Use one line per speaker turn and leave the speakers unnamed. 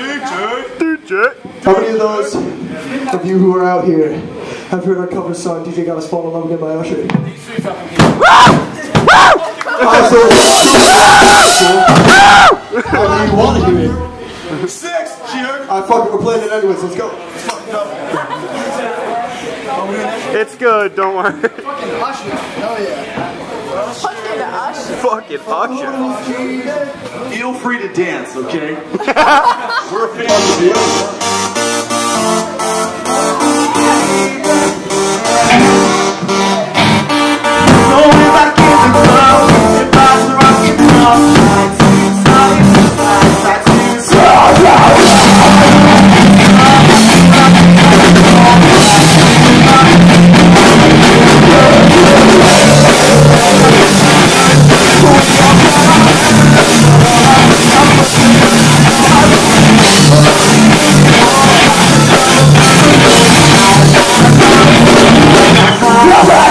How many of those of you who are out here have heard our cover song DJ Got Us Fall in Love Again by Usher? Also, I mean, you want to hear it.
Six. She.
I fuck it, we're playing it anyways, let's go.
It's good, don't worry. Fucking Usher.
Hell yeah.
Fucking Usher.
Feel free to dance, okay? We're a family.
Yeah.